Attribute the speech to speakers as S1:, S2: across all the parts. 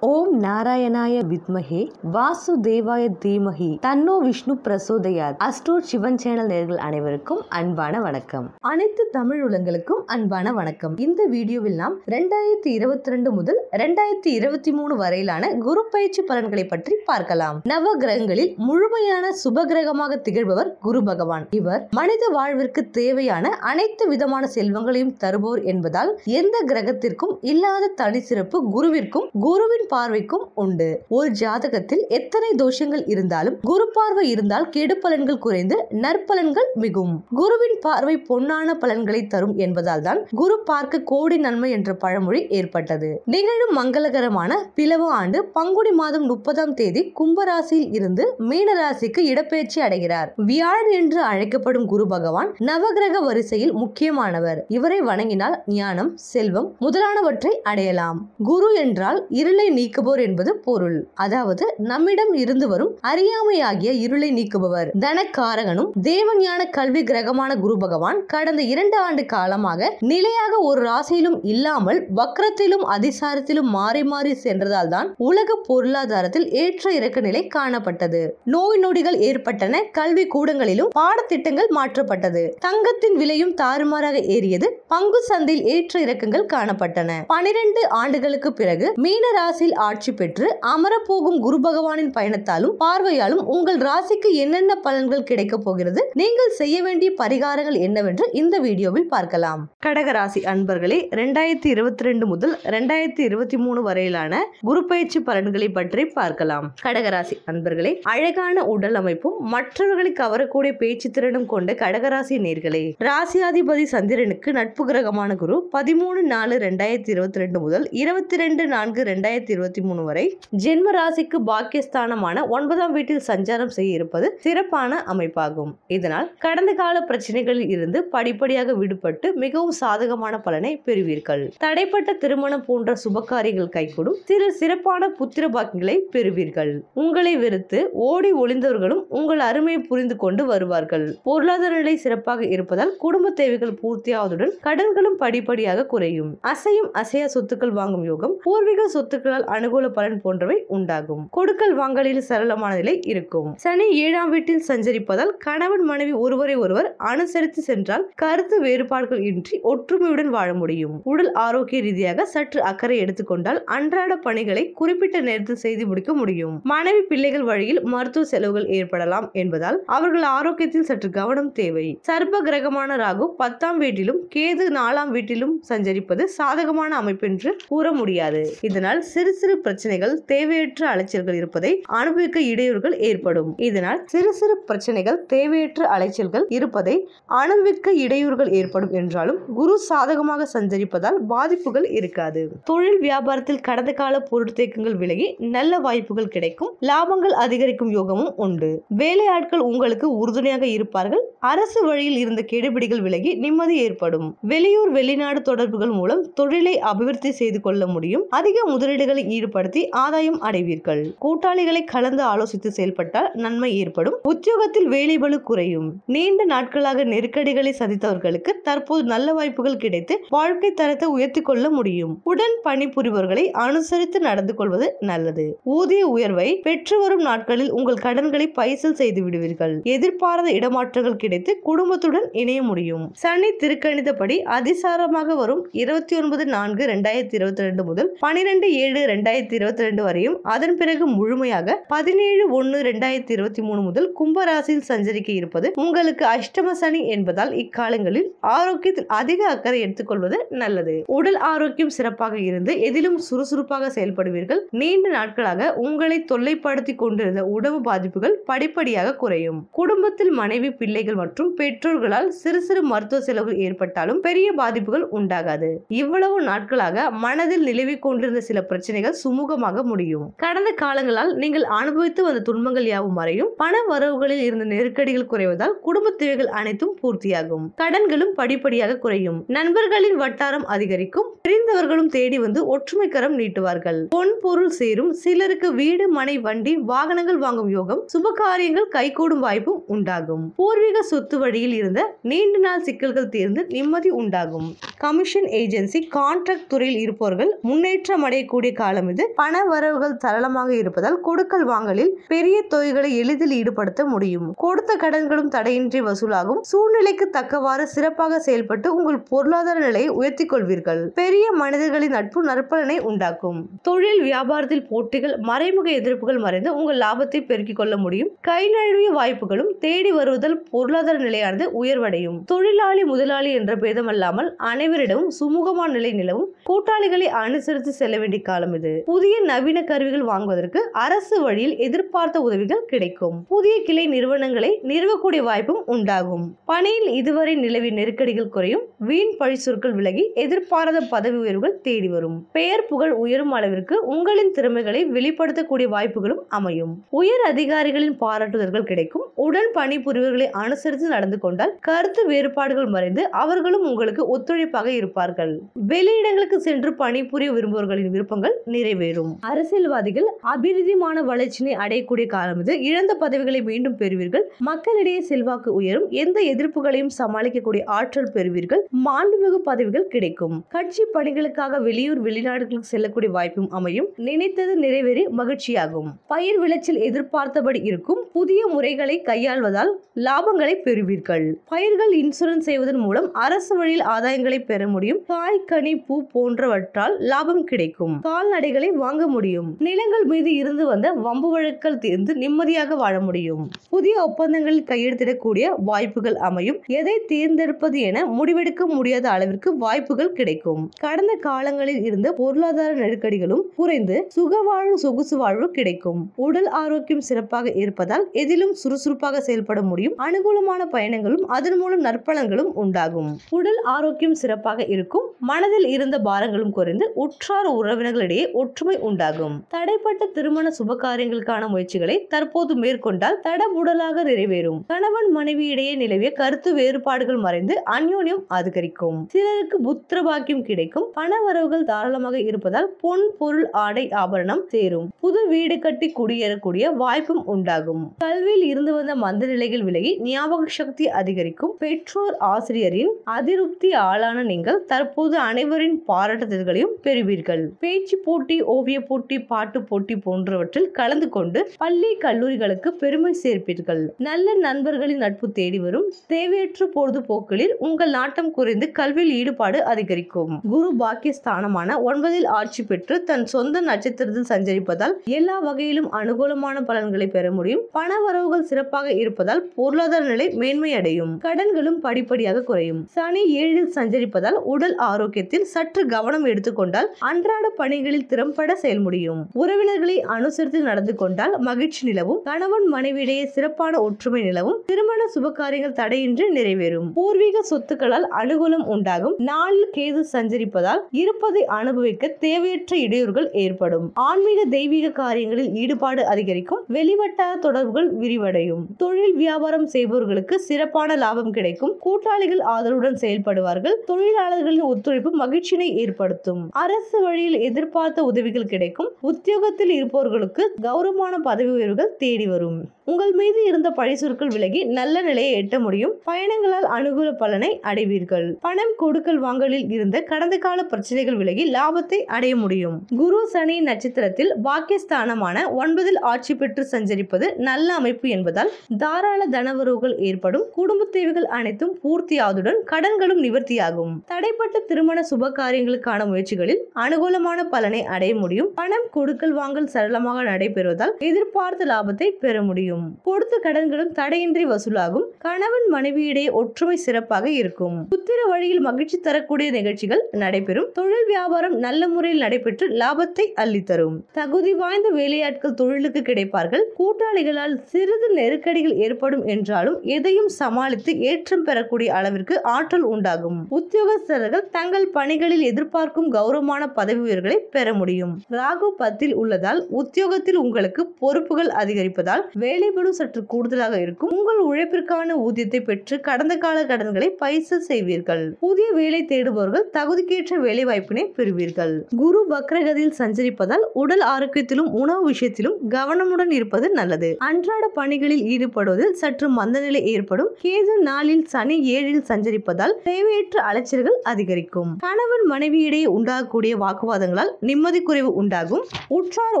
S1: or ஓம் நாராயணாய வித்மஹே. வாசுதேவாய தீமஹி. தன்னோ விஷ்ணு பிரசோதயாத். அஸ்ட்ரோட் சிவன் சேனல் நேர்கள் அனைவருக்கும் அன்பான வணக்கம். அனைத்து தமிழ் உலங்களுக்கும் அன்பான வணக்கம். இந்த வீடியோவில் நாம் ரெண்டாயிரத்தி இருபத்தி ரெண்டு முதல் ரெண்டாயிரத்தி இருபத்தி மூணு வரையிலான குரு பயிற்சி பலன்களை பற்றி பார்க்கலாம். நவ கிரகங்களில் முழுமையான சுப கிரகமாக திகழ்பவர் குரு பகவான். இவர் மனித வாழ்விற்கு தேவையான அனைத்து விதமான செல்வங்களையும் தருபவர் என்பதால் எந்த கிரகத்திற்கும் இல்லாத தனி சிறப்பு குருவிற்கும் குருவின் பார்வை பார்வைக்கும் உண்டு. ஒரு ஜாதகத்தில் எத்தனை தோஷங்கள் இருந்தாலும் குரு பார்வை இருந்தால் கெடு பலன்கள் குறைந்து நற்பலன்கள் மிகும். குருவின் பார்வை பொன்னான பலன்களை தரும் என்பதால் தான் குரு பார்க்க கோடி நன்மை என்ற பழமொழி ஏற்பட்டது. நிகழும் மங்களகரமான பிளவு ஆண்டு பங்குனி மாதம் முப்பதாம் தேதி கும்பராசியில் இருந்து மீன ராசிக்கு இடப்பெயர்ச்சி அடைகிறார். வியாழன் என்று அழைக்கப்படும் குரு பகவான் நவகிரக வரிசையில் முக்கியமானவர். இவரை வணங்கினால் ஞானம் செல்வம் முதலானவற்றை அடையலாம். குரு என்றால் இருளை நீக்குபவர் என்பது பொருள். அதாவது நம்மிடம் இருந்து வரும் அறியாமையாகிய இருளை நீக்குபவர். தனக்காரகனும் தேவஞான கல்வி கிரகமான குரு பகவான் கடந்த இரண்டு ஆண்டு காலமாக நிலையாக ஒரு ராசியிலும் இல்லாமல் வக்கரத்திலும் அதிசாரத்திலும் மாறி மாறி சென்றதால் தான் உலக பொருளாதாரத்தில் ஏற்ற இறக்க நிலை காணப்பட்டது. நோய் நொடிகள் ஏற்பட்டன. கல்வி கூடங்களிலும் பாடத்திட்டங்கள் மாற்றப்பட்டது. தங்கத்தின் விலையும் தாறுமாறாக ஏறியது. பங்கு சந்தையில் ஏற்ற இறக்கங்கள் காணப்பட்டன. பனிரெண்டு ஆண்டுகளுக்கு பிறகு மீன ராசியில் ஆட்சி பெற்று அமரப்போகும் குரு பகவானின் பயணத்தாலும் பார்வையாலும் உங்கள் ராசிக்கு என்னென்ன பலன்கள் கிடைக்க போகிறது நீங்கள் செய்ய வேண்டிய பரிகாரங்கள் என்னவென்று இந்த வீடியோவில் பார்க்கலாம். கடகராசி அன்பர்களே ரெண்டாயிரத்தி இருபத்தி ரெண்டு முதல் ரெண்டாயிரத்தி இருபத்தி மூணு வரையிலான குரு பயிற்சி பலன்களை பற்றி பார்க்கலாம். கடகராசி அன்பர்களே அழகான உடல் அமைப்பும் மற்றவர்களை கவரக்கூடிய பேச்சு திறனும் கொண்ட கடகராசி நேர்களே. ராசியாதிபதி சந்திரனுக்கு நட்பு கிரகமான குரு பதிமூணு நாலு ரெண்டாயிரத்தி இருபத்தி ரெண்டு முதல் இருபத்தி ரெண்டு நான்கு ரெண்டாயிரத்தி இருபத்தி மூணு வரை ஜென்ம ராசிக்கு பாக்கியஸ்தானமான ஒன்பதாம் வீட்டில் சஞ்சாரம் செய்ய இருப்பது சிறப்பான அமைப்பாகும். இதனால் கடந்த கால பிரச்சனைகளில் இருந்து படிப்படியாக விடுபட்டு மிகவும் சாதகமான பலனை பெறுவீர்கள். தடைப்பட்ட திருமணம் போன்ற சுபகாரியங்கள் கைகூடும் சிறு சிறப்பான புத்திர பாக்கியங்களை பெறுவீர்கள். உங்களை வெறுத்து ஓடி ஒளிந்தவர்களும் உங்கள் அருமையை புரிந்து கொண்டு வருவார்கள். பொருளாதார நிலை சிறப்பாக இருப்பதால் குடும்ப தேவைகள் பூர்த்தியாவதுடன் கடன்களும் படிப்படியாக குறையும். அசையும் அசையா சொத்துக்கள் வாங்கும் யோகம் பூர்வீக சொத்துக்களால் அனுகூல பலன் போன்றவை உண்டாகும். கொடுக்கல் வாங்கலில் சரளமான நிலை இருக்கும். சனி ஏழாம் வீட்டில் சஞ்சரிப்பதால் கணவன் மனைவி ஒருவரை ஒருவர் அனுசரித்து சென்றால் கருத்து வேறுபாடுகள் இன்றி ஒற்றுமையுடன் வாழ முடியும். உடல் ஆரோக்கிய ரீதியாக சற்று அக்கறை எடுத்துக்கொண்டால் அன்றாட பணிகளை குறிப்பிட்ட நேரத்தில் செய்து முடிக்க முடியும். மனைவி பிள்ளைகள் வழியில் மருத்துவ செலவுகள் ஏற்படலாம் என்பதால் அவர்கள் ஆரோக்கியத்தில் சற்று கவனம் தேவை. சர்ப்ப கிரகமான ராகு பத்தாம் வீட்டிலும் கேது நாலாம் வீட்டிலும் சஞ்சரிப்பது சாதகமான அமைப்பென்று கூற முடியாது. இதனால் சிறு சிறு பிரச்சனைகள் தேவையற்ற அலைச்சல்கள் இருப்பதை அனுபவிக்க இடையூறுகள் ஏற்படும். இதனால் சிறு சிறு பிரச்சனைகள் தேவையற்ற அலைச்சல்கள் இருப்பதை அனுபவிக்க இடையூறுகள் ஏற்படும் என்றாலும் குரு சாதகமாக சஞ்சரிப்பதால் பாதிப்புகள் இருக்காது. தொழில் வியாபாரத்தில் கடந்த கால பொருட்தேக்கங்கள் விலகி நல்ல வாய்ப்புகள் கிடைக்கும் லாபங்கள் அதிகரிக்கும் யோகமும் உண்டு. வேலையாட்கள் உங்களுக்கு உறுதுணையாக இருப்பார்கள் அரசு வழியில் இருந்த கெடுபிடிகள் விலகி நிம்மதி ஏற்படும். வெளியூர் வெளிநாடு தொடர்புகள் மூலம் தொழிலை அபிவிருத்தி செய்து கொள்ள முடியும். அதிக முதலீடுகளை ஈடுபடுத்தி ஆதாயம் அடைவீர்கள். கூட்டாளிகளை கலந்து ஆலோசித்து செயல்பட்டால் நன்மை ஏற்படும். உத்தியோகத்தில் வேலைபளு குறையும். நீண்ட நாட்களாக நெருக்கடிகளை சந்தித்தவர்களுக்கு தற்போது நல்ல வாய்ப்புகள் கிடைத்து வாழ்க்கை தரத்தை உயர்த்தி கொள்ள முடியும். உடன் பணிபுரிபவர்களை அனுசரித்து நடந்து கொள்வது நல்லது. ஊதிய உயர்வை பெற்று வரும் நாட்களில் உங்கள் கடன்களை பைசல் செய்து விடுவீர்கள். எதிர்பாராத இடமாற்றங்கள் கிடைத்து குடும்பத்துடன் இணைய முடியும். சனி திருக்கணிதப்படி அதிசாரமாக வரும் இருபத்தி ஒன்பது நான்கு இரண்டாயிரத்தி இருபத்தி ரெண்டு முதல் பனிரெண்டு ஏழு ரெண்டாயிரத்தி இருபத்தி ரெண்டு வரையும் அதன் பிறகு முழுமையாக பதினேழு ஒன்று ரெண்டாயிரத்தி இருபத்தி மூணு முதல் கும்பராசியில் சஞ்சரிக்க இருப்பது உங்களுக்கு அஷ்டம சனி என்பதால் இக்காலங்களில் ஆரோக்கியத்தில் அதிக அக்கறை எடுத்துக்கொள்வது நல்லது. உடல் ஆரோக்கியம் சிறப்பாக இருந்து எதிலும் சுறுசுறுப்பாக செயல்படுவீர்கள். நீண்ட நாட்களாக உங்களை தொல்லைப்படுத்தி கொண்டிருந்த உடம்பு பாதிப்புகள் படிப்படியாக குறையும். குடும்பத்தில் மனைவி பிள்ளைகள் மற்றும் பெற்றோர்களால் சிறு சிறு மருத்துவ செலவுகள் ஏற்பட்டாலும் பெரிய பாதிப்புகள் உண்டாகாது. இவ்வளவு நாட்களாக மனதில் நிலவிக் கொண்டிருந்த சில பிரச்சனைகள் சுமூகமாக முடியும். கடந்த காலங்களால் நீங்கள் அனுபவித்து வந்த துன்பங்கள் யாவும் மறையும். பண வரவுகளில் இருந்த நெருக்கடிகள் குறைவதால் குடும்ப தேவைகள் அனைத்தும் பூர்த்தியாகும். கடன்களும் படிப்படியாக குறையும். நண்பர்களின் வட்டாரம் அதிகரிக்கும். பிரிந்தவர்களும் தேடி வந்து ஒற்றுமை கரம் நீட்டுவார்கள். பொன் பொருள் சேரும். சிலருக்கு வீடு மனை வண்டி வாகனங்கள் வாங்கும் யோகம் சுபகாரியங்கள் கைகூடும் வாய்ப்பும் உண்டாகும். பூர்வீக சொத்து வழியில் இருந்த நீண்ட நாள் சிக்கல்கள் தீர்ந்து நிம்மதி உண்டாகும். கமிஷன் ஏஜென்சி கான்ட்ராக்ட் துறையில் இருப்பவர்கள் முன்னேற்றம் அடையக்கூடிய காலம் இது. அமைந்து பண வரவுகள் சரளமாக இருப்பதால் கொடுக்கல் வாங்கலில் பெரிய தொகைகளை எளிதில் ஈடுபடுத்த முடியும். கொடுத்த கடன்களும் தடையின்றி வசூலாகும். சூழ்நிலைக்கு தக்கவாறு சிறப்பாக செயல்பட்டு உங்கள் பொருளாதார நிலையை உயர்த்திக் கொள்வீர்கள். பெரிய மனிதர்களின் நட்பு நற்பலனை உண்டாக்கும். தொழில் வியாபாரத்தில் போட்டிகள் மறைமுக எதிர்ப்புகள் மறைந்து உங்கள் லாபத்தை பெருக்கிக் கொள்ள முடியும். கை நழுவிய வாய்ப்புகளும் தேடி வருவதால் பொருளாதார நிலையானது உயர்வடையும். தொழிலாளி முதலாளி என்ற பேதமல்லாமல் அனைவரிடமும் சுமூகமான நிலை நிலவும். கூட்டாளிகளை அனுசரித்து செல்ல வேண்டிய காலம் இது. புதிய நவீன கருவிகள் வாங்குவதற்கு அரசு வழியில் எதிர்பார்த்த உதவிகள் கிடைக்கும். புதிய கிளை நிறுவனங்களை நிறுவக்கூடிய வாய்ப்பும் உண்டாகும். பணியில் இதுவரை நிலவிய நெருக்கடிகள் குறையும். வீண் பழி சொற்கள் விலகி எதிர்பாராத பதவி உயர்வுகள் தேடி வரும். பெயர் புகழ் உயரும் அளவிற்கு உங்களின் திறமைகளை வெளிப்படுத்தக்கூடிய வாய்ப்புகளும் அமையும். உயர் அதிகாரிகளின் பாராட்டுதல்கள் கிடைக்கும். உடன் பணிபுரிவர்களை அனுசரித்து நடந்து கொண்டால் கருத்து வேறுபாடுகள் மறைந்து அவர்களும் உங்களுக்கு ஒத்துழைப்பாக இருப்பார்கள். வெளியிடங்களுக்கு சென்று பணிபுரிய விரும்புவர்களின் விருப்பங்கள் நிறைவு நிறைவேறும் அரசியல்வாதிகள் அபிவிருத்திமான வளர்ச்சியை அடையக்கூடிய காலம் இது. இழந்த பதவிகளை மீண்டும் பெறுவீர்கள். மக்களிடையே செல்வாக்கு உயரும். எந்த எதிர்ப்புகளையும் சமாளிக்கக்கூடிய ஆற்றல் பெறுவீர்கள். மாண்புமிகு பதவிகள் கிடைக்கும். கட்சி பணிகளுக்காக வெளியூர் வெளிநாடுகளுக்கு செல்லக்கூடிய வாய்ப்பும் அமையும். நினைத்தது நிறைவேறி மகிழ்ச்சியாகும். பயிர் விளைச்சல் எதிர்பார்த்தபடி இருக்கும். புதிய முறைகளை கையாள்வதால் லாபங்களை பெறுவீர்கள். பயிர்கள் இன்சூரன்ஸ் செய்வதன் மூலம் அரசு வழியில் ஆதாயங்களை பெற முடியும். காய் கனி பூ போன்றவற்றால் லாபம் கிடைக்கும். கால்நடைகளை வாங்க முடியும்? நிலங்கள் மீது இருந்து வந்த வம்பு வழக்கல் தீர்ந்து நிம்மதியாக வாழ முடியும். புதிய ஒப்பந்தங்களில் கையெழுத்திடக்கூடிய வாய்ப்புகள் அமையும். எதை தேர்ந்தெடுப்பது என முடிவெடுக்க முடியாத அளவிற்கு வாய்ப்புகள் கிடைக்கும். கடந்த காலங்களில் இருந்த பொருளாதார நெருக்கடிகளும் குறைந்து சுகவாழ்வு சொகுசு வாழ்வு கிடைக்கும். உடல் ஆரோக்கியம் சிறப்பாக இருப்பதால் எதிலும் சுறுசுறுப்பாக செயல்பட முடியும். அனுகூலமான பயணங்களும் அதன் மூலம் நற்பலன்களும் உண்டாகும். உடல் ஆரோக்கியம் சிறப்பாக இருக்கும். மனதில் இருந்த பாரங்களும் குறைந்து உற்றார் உறவினர்களிடையே ஒற்றுமை உண்டாகும். தடைப்பட்ட திருமண சுபகாரியங்களுக்கான முயற்சிகளை தற்போது மேற்கொண்டால் தடமுடலாக நிறைவேறும். கணவன் மனைவியிடையே நிலவிய கருத்து வேறுபாடுகள் மறைந்து அந்யோன்யம் அதிகரிக்கும். சிலருக்கு புத்திர பாக்கியம் கிடைக்கும். பண வரவுகள் தாராளமாக இருப்பதால் பொன் பொருள் ஆடை ஆபரணம் சேரும். புது வீடு கட்டி குடியேறக்கூடிய வாய்ப்பும் உண்டாகும். கல்வியில் இருந்து வந்த மந்த நிலைகள் விலகி ஞாபக சக்தி அதிகரிக்கும். பெற்றோர் ஆசிரியரின் அதிருப்தி ஆளான நீங்கள் தற்போது அனைவரின் பாராட்டுதல்களையும் பெறுவீர்கள். பேச்சு போட்டி ஓவிய போட்டி பாட்டு போட்டி போன்றவற்றில் கலந்து கொண்டு பள்ளி கல்லூரிகளுக்கு பெருமை சேர்ப்பீர்கள். நல்ல நண்பர்களின் நட்பு தேடி வரும் தேவையற்ற பொழுதுபோக்களில் உங்கள் நாட்டம் குறைந்து கல்வியில் ஈடுபாடு அதிகரிக்கும். குரு பாக்கியஸ்தானமான ஒன்பதில் ஆட்சி பெற்று தன் சொந்த நட்சத்திரத்தில் சஞ்சரிப்பதால் எல்லா வகையிலும் அனுகூலமான பலன்களை பெற முடியும். பண வரவுகள் சிறப்பாக இருப்பதால் பொருளாதார நிலை மேன்மையடையும். கடன்களும் படிப்படியாக குறையும். சனி ஏழில் சஞ்சரிப்பதால் உடல் ஆரோக்கியத்தில் சற்று கவனம் எடுத்துக்கொண்டால் அன்றாட பணிகளில் திறம்பட செயல் முடியும். உறவினர்களை அனுசரித்து நடந்து கொண்டால் மகிழ்ச்சி நிலவும். கணவன் மனைவியிடையே சிறப்பான ஒற்றுமை நிலவும். திருமண சுபகாரியங்கள் தடையின்றி நிறைவேறும். பூர்வீக சொத்துக்களால் அனுகூலம் உண்டாகும். நாளில் கேது சஞ்சரிப்பதால் இருப்பதை அனுபவிக்க தேவையற்ற இடையூறுகள் ஏற்படும். ஆன்மீக தெய்வீக காரியங்களில் ஈடுபாடு அதிகரிக்கும். வெளிவட்டார தொடர்புகள் விரிவடையும். தொழில் வியாபாரம் செய்பவர்களுக்கு சிறப்பான லாபம் கிடைக்கும். கூட்டாளிகள் ஆதரவுடன் செயல்படுவார்கள். தொழிலாளர்களின் ஒத்துழைப்பு மகிழ்ச்சியினை ஏற்படுத்தும். அரசு வழியில் எதிர்பார்த்த உதவி பதவிகள் கிடைக்கும். உத்தியோகத்தில் இருப்பவர்களுக்கு கௌரவமான பதவி உயர்வுகள் தேடி வரும். உங்கள் மீது இருந்த பழி சொற்கள் விலகி நல்ல நிலையை எட்ட முடியும். பயணங்களால் அனுகூல பலனை அடைவீர்கள். பணம் கொடுக்கல் வாங்கலில் இருந்த கடந்த கால பிரச்சனைகள் விலகி லாபத்தை அடைய முடியும். குரு சனி நட்சத்திரத்தில் பாக்கியஸ்தானமான ஒன்பதில் ஆட்சி பெற்று சஞ்சரிப்பது நல்ல அமைப்பு என்பதால் தாராள தனவரவுகள் ஏற்படும். குடும்ப தேவைகள் அனைத்தும் பூர்த்தியாதுடன் கடன்களும் நிவர்த்தியாகும். தடைப்பட்ட திருமண சுப காரியங்களுக்கான முயற்சிகளில் அனுகூலமான பலனை அடைய முடியும். பணம் கொடுக்கல் வாங்கல் சரளமாக நடைபெறுவதால் எதிர்பார்த்த லாபத்தை பெற முடியும். கொடுத்த கடன்களும் தடையின்றி வசூலாகும். கணவன் மனைவியிடையே ஒற்றுமை சிறப்பாக இருக்கும். புத்திர வழியில் மகிழ்ச்சி தரக்கூடிய நிகழ்ச்சிகள் நடைபெறும். தொழில் வியாபாரம் நல்ல முறையில் நடைபெற்று லாபத்தை அள்ளித்தரும். தகுதி வாய்ந்த வேலையாட்கள் தொழிலுக்கு கிடைப்பார்கள். கூட்டாளிகளால் சிறிது நெருக்கடிகள் ஏற்படும் என்றாலும் எதையும் சமாளித்து ஏற்றம் பெறக்கூடிய அளவிற்கு ஆற்றல் உண்டாகும். உத்தியோகஸ்தர்கள் தங்கள் பணிகளில் எதிர்பார்க்கும் கௌரவமான பதவி உயர்களை பெற முடியும். ராகு பத்தில் உள்ளதால் உத்தியோகத்தில் உங்களுக்கு பொறுப்புகள் அதிகரிப்பதால் வேலைபடு சற்று கூடுதலாக இருக்கும். உங்கள் உழைப்பிற்கான ஊதியத்தை பெற்று கடந்த கால கடன்களை பைசல் செய்வீர்கள். புதிய வேலை தேடுபவர்கள் தகுதிக்கேற்ற வேலை வாய்ப்பினை பெறுவீர்கள். குரு பக்ரகதியில் சஞ்சரிப்பதால் உடல் ஆரோக்கியத்திலும் உணவு விஷயத்திலும் கவனமுடன் இருப்பது நல்லது. அன்றாட பணிகளில் ஈடுபடுவதில் சற்று மந்தநிலை ஏற்படும். கேது நாளில் சனி ஏழில் சஞ்சரிப்பதால் தேவையற்ற அலைச்சல்கள் அதிகரிக்கும். கணவன் மனைவியிடையே உண்டாகக்கூடிய வாக்குவாதங்களால் நிம்மதி குறைவு உண்டாகும். உற்றார்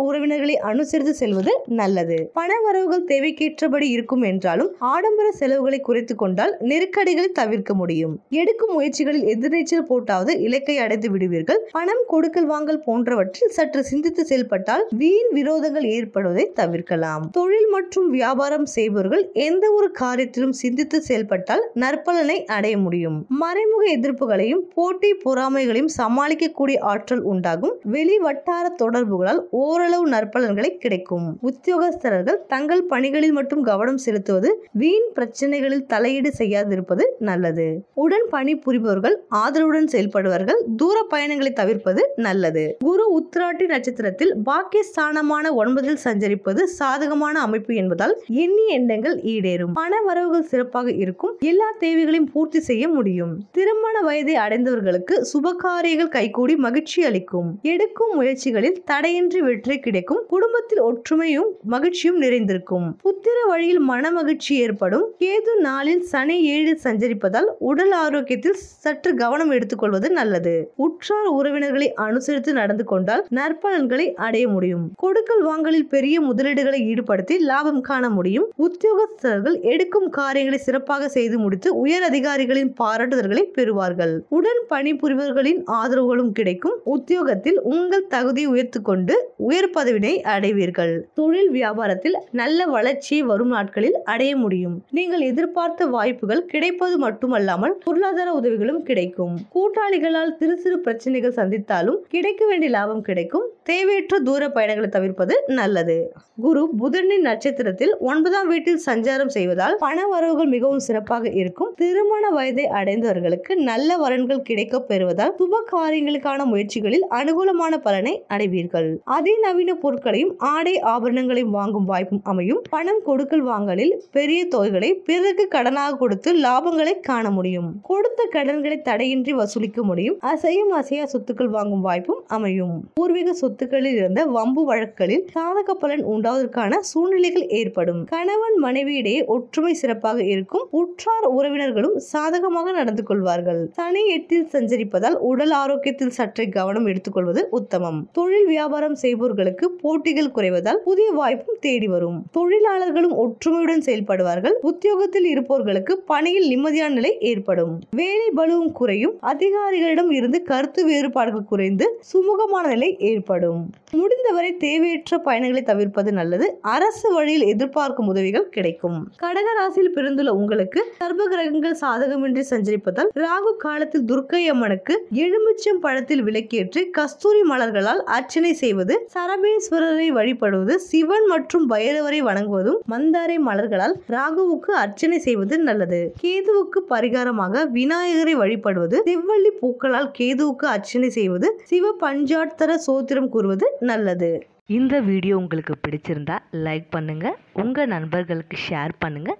S1: உறவினர்களை அனுசரித்து செல்வது நல்லது. பண வரவுகள் தேவைக்கேற்றபடி இருக்கும் என்றாலும் ஆடம்பர செலவுகளை குறைத்து கொண்டால் நெருக்கடிகளை தவிர்க்க முடியும். எடுக்கும் முயற்சிகளில் எதிர்நீச்சல் போட்டாவது இலக்கை அடைந்து விடுவீர்கள். பணம் கொடுக்கல் வாங்கல் போன்றவற்றில் சற்று சிந்தித்து செயல்பட்டால் வீண் விரோதங்கள் ஏற்படுவதை தவிர்க்கலாம். தொழில் மற்றும் வியாபாரம் செய்பவர்கள் எந்த ஒரு காரியத்திலும் சிந்தித்து செயல்பட்டால் நற்பலனை அடைய முடியும். மறைமுக எதிர்ப்புகளையும் போட்டி பொறாமைகளையும் சமாளிக்கக்கூடிய ஆற்றல் உண்டாகும். வெளி வட்டார தொடர்புகளால் ஓரளவு நற்பலன்களை கிடைக்கும். உத்தியோகஸ்தர்கள் தங்கள் பணிகளில் மட்டும் கவனம் செலுத்துவது வீண் பிரச்சனைகளில் தலையீடு செய்யாதிருப்பது நல்லது. உடன் பணிபுரிபவர்கள் ஆதரவுடன் செயல்படுவார்கள் தூர பயணங்களை தவிர்ப்பது நல்லது. குரு உத்திராட்டி நட்சத்திரத்தில் பாக்கியஸ்தானமான ஒன்பதில் சஞ்சரிப்பது சாதகமான அமைப்பு என்பதால் எண்ணிய எண்ணங்கள் ஈடேறும். பண வரவுகள் சிறப்பாக இருக்கும் எல்லா தேவைகளையும் பூர்த்தி செய்ய முடியும். திருமண வயதை அடைந்தவர்களுக்கு சுபகாரியங்கள் கைகூடி மகிழ்ச்சி அளிக்கும். எடுக்கும் முயற்சிகளில் தடையின்றி வெற்றி கிடைக்கும் குடும்பத்தில் ஒற்றுமையும் மகிழ்ச்சியும் நிறைந்திருக்கும். புத்திர வழியில் மன மகிழ்ச்சி ஏற்படும். கேது நாளில் சனி ஏழில் சஞ்சரிப்பதால் உடல் ஆரோக்கியத்தில் சற்று கவனம் எடுத்துக்கொள்வது நல்லது. உற்றார் உறவினர்களை அனுசரித்து நடந்து கொண்டால் நற்பலன்களை அடைய முடியும். கொடுக்கல் வாங்கலில் பெரிய முதலீடுகளை ஈடுபடுத்தி லாபம் காண முடியும். உத்தியோகஸ்தர்கள் எடுக்கும் காரியங்களை சிறப்பாக செய்து முடித்து உயர் அதிகாரிகளின் பாராட்டுதல்களை பெறுவார்கள். உடன் பணிபுரிபவர்களின் ஆதரவுகளும் கிடைக்கும். உத்தியோகத்தில் உங்கள் தகுதி உயர்த்து கொண்டு உயர் பதவினை அடைவீர்கள். தொழில் வியாபாரத்தில் நல்ல வளர்ச்சியை வரும் நாட்களில் அடைய முடியும். நீங்கள் எதிர்பார்த்த வாய்ப்புகள் கிடைப்பது மட்டுமல்லாமல் பொருளாதார உதவிகளும் கிடைக்கும். கூட்டாளிகளால் சிறு சிறு பிரச்சனைகள் சந்தித்தாலும் கிடைக்க வேண்டிய லாபம் கிடைக்கும். தேவையற்ற தூர பயணங்களை தவிர்ப்பது நல்லது. குரு புதனின் நட்சத்திரத்தில் ஒன்பதாம் வீட்டில் சஞ்சாரம் செய்வதால் பண வரவுகள் மிகவும் சிறப்பாக இருக்கும். திருமண வயதை அடைந்தவர்களுக்கு நல்ல வரன்கள் கிடைக்க பெறுவதால் சுப காரியங்களுக்கான முயற்சிகளில் அனுகூலமான பலன் அடைவீர்கள். அதிநவீன பொருட்களையும் ஆடை ஆபரணங்களையும் வாங்கும் வாய்ப்பும் அமையும். பணம் கொடுக்கல் வாங்கலில் பெரிய தொகைகளை பிறருக்கு கடனாக கொடுத்து லாபங்களை காண முடியும். கொடுத்த கடன்களை தடையின்றி வசூலிக்க முடியும். அசையும் அசையா சொத்துக்கள் வாங்கும் வாய்ப்பும் அமையும். பூர்வீக சொத்துக்களில் இருந்த வம்பு வழக்குகளில் சாதக பலன் உண்டாவதற்கான சூழ்நிலைகள் ஏற்படும். கணவன் மனைவியிடையே ஒற்றுமை சிறப்பாக இருக்கும். உற்றார் உறவினர்களும் சாதகமாக நடந்து கொள்வார்கள். சனி எட்டில் சஞ்சரிப்பதால் உடல் ஆரோக்கியத்தில் சற்றே கவனம் எடுத்துக்கொள்வது உத்தமம். தொழில் வியாபாரம் செய்பவர்களுக்கு போட்டிகள் குறைவதால் புதிய வாய்ப்பும் தேடி வரும். தொழிலாளர்களும் ஒற்றுமையுடன் செயல்படுவார்கள். உத்தியோகத்தில் இருப்பவர்களுக்கு பணியில் நிம்மதியான நிலை ஏற்படும். வேலை பலுவும் குறையும். அதிகாரிகளிடம் இருந்து கருத்து வேறுபாடுகள் குறைந்து சுமூகமான நிலை ஏற்படும். முடிந்தவரை தேவையற்ற பயணங்களை தவிர்ப்பது நல்லது. அரசு வழியில் எதிர்பார்க்கும் உதவிகள் கிடைக்கும். கடக ராசியில் பிறந்துள்ள உங்களுக்கு சர்வ கிரகங்கள் சாதகமின்றி சஞ்சரிப்பதால் ராகு காலத்தில் துர்க்கை அம்மனுக்கு எலுமிச்சம் பழத்தில் விளக்கேற்றி கஸ்தூரி மலர்கள் மலர்களால் அர்ச்சனை செய்வது சரபேஸ்வரரை வழிபடுவது சிவன் மற்றும் பைரவரை வணங்குவதும் மந்தாரை மலர்களால் ராகுவுக்கு அர்ச்சனை செய்வது நல்லது. கேதுவுக்கு பரிகாரமாக விநாயகரை வழிபடுவது செவ்வள்ளி பூக்களால் கேதுவுக்கு அர்ச்சனை செய்வது சிவ பஞ்சாட்தர சோத்திரம் கூறுவது நல்லது.
S2: இந்த வீடியோ உங்களுக்கு பிடிச்சிருந்தா லைக் பண்ணுங்க உங்க நண்பர்களுக்கு ஷேர் பண்ணுங்க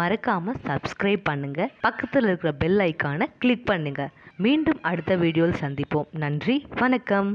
S2: மறக்காம சப்ஸ்கிரைப் பண்ணுங்க பக்கத்தில் இருக்கிற பெல் ஐக்கானை கிளிக் பண்ணுங்க. மீண்டும் அடுத்த வீடியோவில் சந்திப்போம். நன்றி வணக்கம்.